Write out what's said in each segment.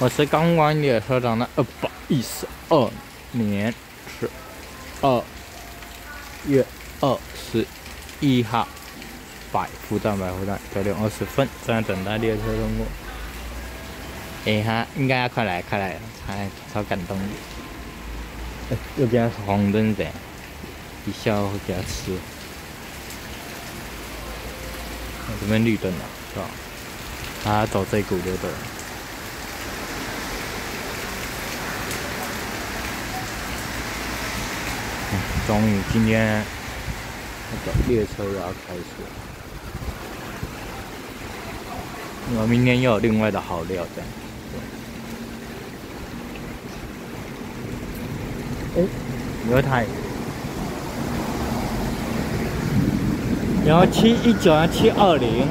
我是钢管列车长的二百一十二年十二月二十一号，百福站百福站九点二十分，正在等待列车通过。哎哈，应该要快来快来，还超感动。哎，右边是红灯的，一下会给他吃。这边绿灯了，是吧？他走这股就对了。终于，今天那个列车又要开始了。我明天又有另外的好料，在。哎，牛台，然后七一九七二零，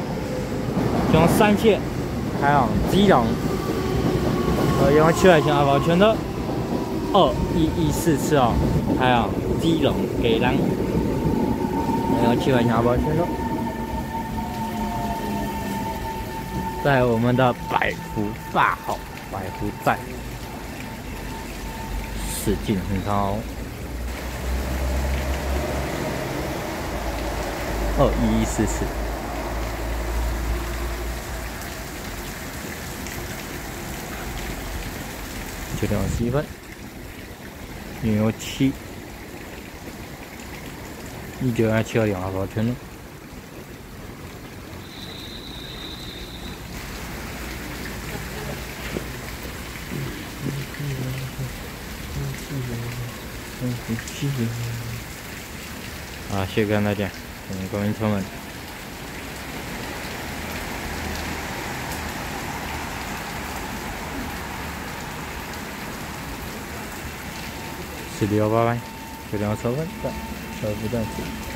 用三线，还有基隆，呃，然后七海线阿宝全的二一一四次哦，还有基隆给人，然后七海线阿宝全的，在我们的百福大号百福站。使劲很高，二一一四四，九点二十一分，零七，一九二七二两号圈了。好，谢谢大家，嗯，各位朋友们，十六八八，九点二十分，到，下一站。